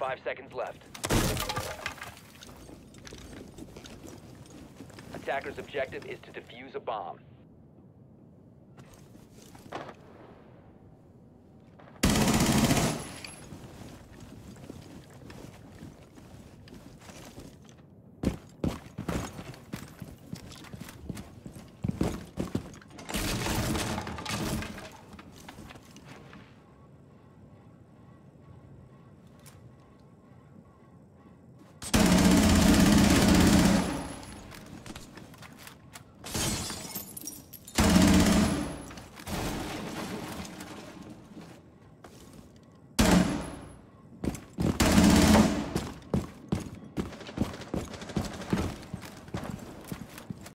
Five seconds left. Attacker's objective is to defuse a bomb.